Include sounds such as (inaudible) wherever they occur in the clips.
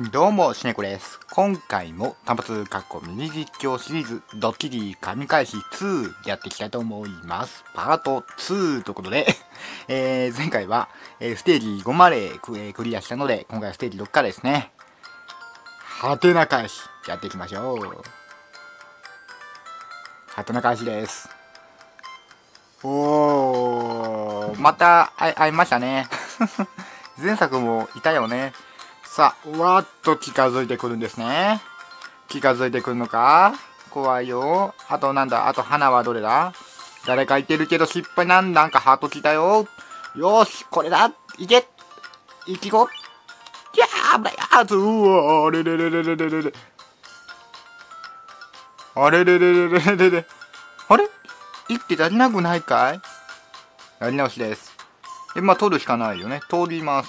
どうも、しねこです。今回も単発過去ミニ実況シリーズドッキリ神返し2やっていきたいと思います。パート2ということで (laughs) えー、前回は、えー、ステージ5までク,、えー、クリアしたので、今回はステージ6からですね。はてな返しやっていきましょう。はてな返しです。おー、また会いましたね。(laughs) 前作もいたよね。さあ、わーっと近づいてくるんですね。近づいてくるのか？怖いよ。あとなんだ？あと花はどれだ？誰かいてるけど失敗なんなんかハート来たよ。よし、これだいけいきごいやー危ないあーうわあれれれれれれれれあれれれれれれれあれ？一手足りなくないかい？やり直しです。え、まあ、取るしかないよね。通ります。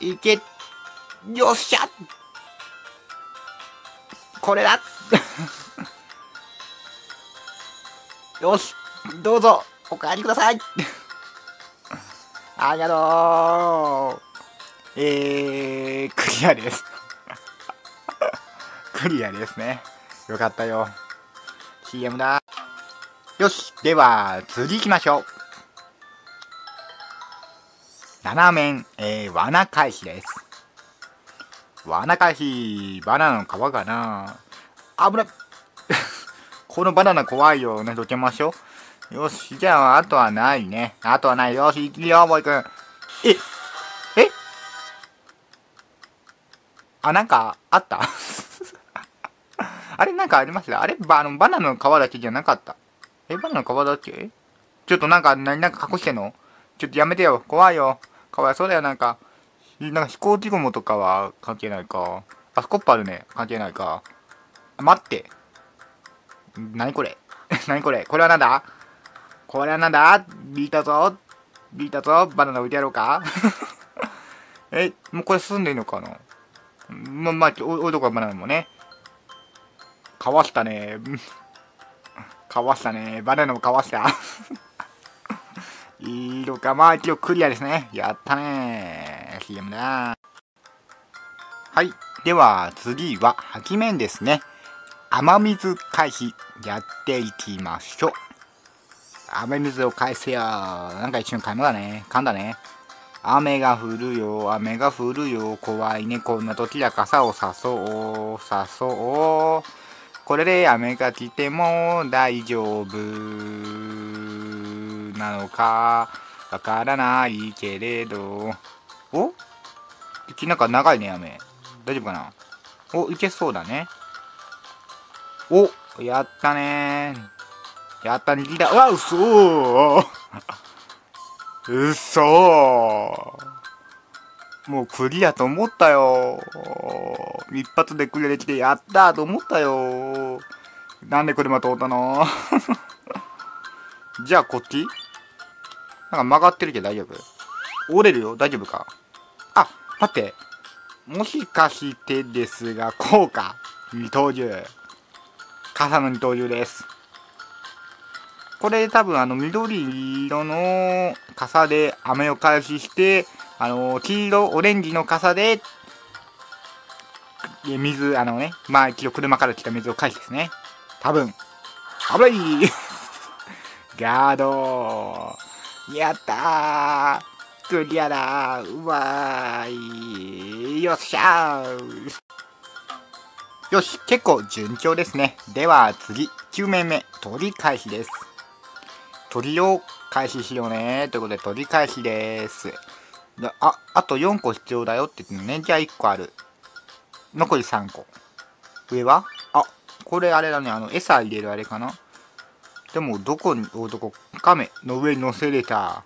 いけ、よっしゃこれだ (laughs) よし、どうぞ、お帰りください (laughs) ありがとうえー、クリアです (laughs) クリアですね。よかったよ。CM だ。よし、では、次行きましょう。7面、えー、罠回避です。罠回避、バナナの皮かな危ない (laughs) このバナナ怖いよね、どけましょう。よし、じゃあ、あとはないね。あとはない。よし、いくよ、もうい。ええ？あ、なんか、あった？(laughs) あれ、なんかありました？あれバあのバナナの皮だけじゃなかった？え、バナナの皮だけ？ちょっとなんか、何なんか隠してんの？ちょっとやめてよ。怖いよ。かわいそうだよ、なんか。なんか飛行機雲とかは関係ないか。あ、スコップあるね。関係ないか。待って。なにこれ (laughs) なにこれこれはなんだ？これはなんだ？ビータぞ。ビータぞ。バナナ置いてやろうか？(laughs) え、もうこれ進んでいいのかな？ま、まあ、置いとこバナナもね。かわしたね。(laughs) かわしたね。バナナもかわしたいいのか？まあ一応クリアですね。やったね CM だ。はい。では次は、吐き面ですね。雨水回避やっていきましょう。雨水を返せよ。なんか一瞬噛んだね。噛んだね。雨が降るよ、雨が降るよ。怖いね。こんな時は傘をさそう、さそう。これで雨が来ても大丈夫。なのかわからないけれど。お？なんか長いね雨。大丈夫かな？おいけそうだね。おやったね。やった握りだうわうそうそもうクリアと思ったよ。一発でクリアできてやったと思ったよ。なんで車通ったの？(laughs) じゃあこっち？なんか曲がってるけど大丈夫？折れるよ？大丈夫か？あ、待って。もしかしてですが、こうか。二刀流。傘の二刀流です。これ多分あの緑色の傘で雨を返しして、あの黄色、オレンジの傘で、水、あのね、まあ一応車から来た水を返しですね。多分。危ない (laughs) ガードやったークリアだうわーいよっしゃーよし、結構順調ですね。では次、9面目、取り返しです。鳥を開始しようね。ということで、取り返しです。あ、あと4個必要だよって言ってね。じゃあ1個ある。残り3個。上は？あ、これあれだね。あの、餌入れるあれかな。でも、どこに置うとこ、亀の上に乗せれた。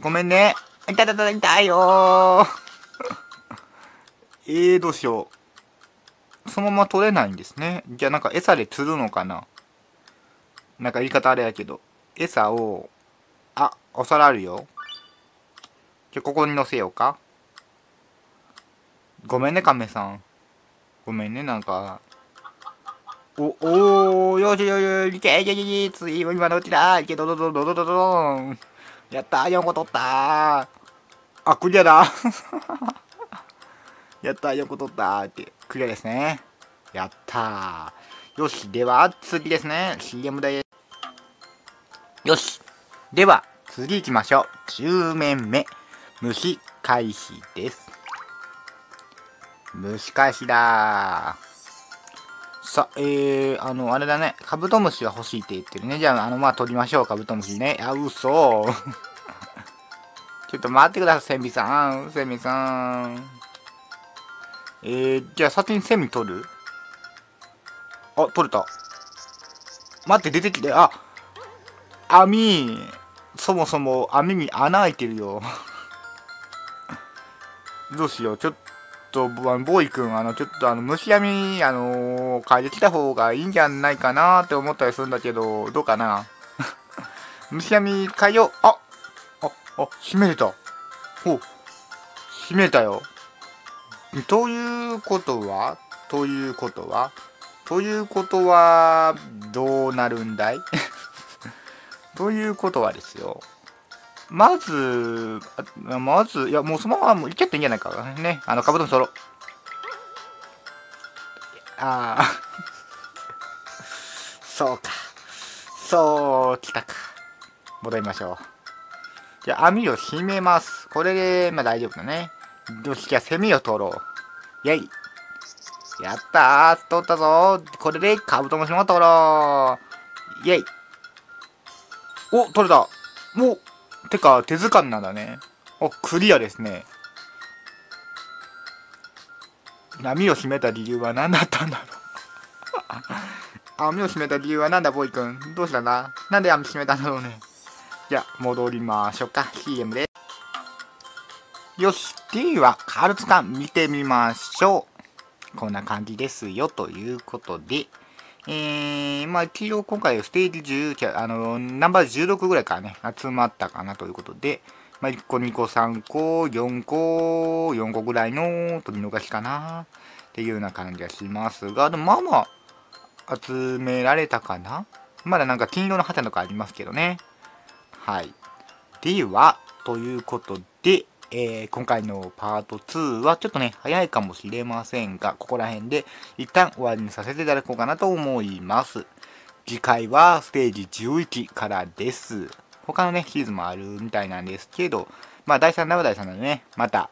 ごめんね。いたいたいたいよえー、どうしよう。そのまま取れないんですね。じゃあなんか餌で釣るのかななんか言い方あれやけど。餌を、あ、お皿あるよ。じゃあここに乗せようか。ごめんね、亀さん。ごめんね、なんか。お、おー、よしよしよし、いけいけいけ、次、今のうちだ。いけ、どどどどどどどん。やったー、4個取ったー。あ、クリアだ。やったー、4個取ったーって。クリアですね。やったー。よし、では、次ですね。CM で。よし。では、次行きましょう。10面目。虫返しです。虫返しださ、えー、あの、あれだね。カブトムシが欲しいって言ってるね。じゃあ、あの、まあ、取りましょう、カブトムシね。あ、嘘。(laughs) ちょっと待ってください、セミさん。セミさん。えー、じゃあ先にセミ取る？あ、取れた。待って、出てきて、あ、網、そもそも網に穴開いてるよ。(laughs) どうしよう、ちょっとと、ボーイくん、あの、ちょっとあの、虫網、あの、変えてきた方がいいんじゃないかなって思ったりするんだけど、どうかな？(laughs) 虫網変えよう。あ、あ、あ、閉めれた。ほう。閉めたよ。ということは？ということは？ということは、どうなるんだい？(laughs) ということはですよ。まず、まず、いや、もうそのままもういけっていいんじゃないかね。あの、カブトムシ取ろう。ああ。(laughs) そうか。そう、来たか。戻りましょう。じゃあ、網を締めます。これで、まあ大丈夫だね。よし、じゃあ、セミを取ろう。イェイ。やったー取ったぞこれでカブトムシも取ろうイェイお取れたもう、てか、手づかみなんだね。お、クリアですね。網を閉めた理由は何だったんだろう網を閉めた理由は何だ、ボーイくん。どうしたんだ？なんで網閉めたんだろうね。じゃあ、戻りましょうか。CM で。よし。では、カールツカン見てみましょう。こんな感じですよ、ということで。えー、まあ、一応今回ステージ10、あの、ナンバー16ぐらいからね、集まったかなということで、まあ、1個、2個、3個、4個、4個ぐらいの取り逃しかなっていうような感じがしますが、でもまあまあ、集められたかなまだなんか金色の旗とかありますけどね。はい。では、ということで、えー、今回のパート2はちょっとね、早いかもしれませんが、ここら辺で一旦終わりにさせていただこうかなと思います。次回はステージ11からです。他のね、シーズンもあるみたいなんですけど、まあ、第3弾は第3弾でね、また、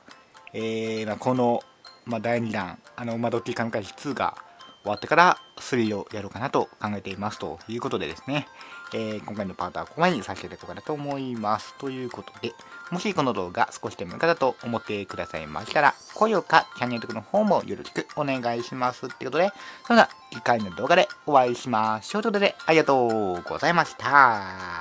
えー、まあ、この、まあ、第2弾、あの、まどっき神回2が終わってから3をやろうかなと考えていますということでですね、えー、今回のパートはここまでにさせていただこうかなと思います。ということで、もしこの動画少しでも良かったと思ってくださいましたら、高評価、チャンネル登録の方もよろしくお願いします。ってことで、それでは次回の動画でお会いしましょう。ということで、ありがとうございました。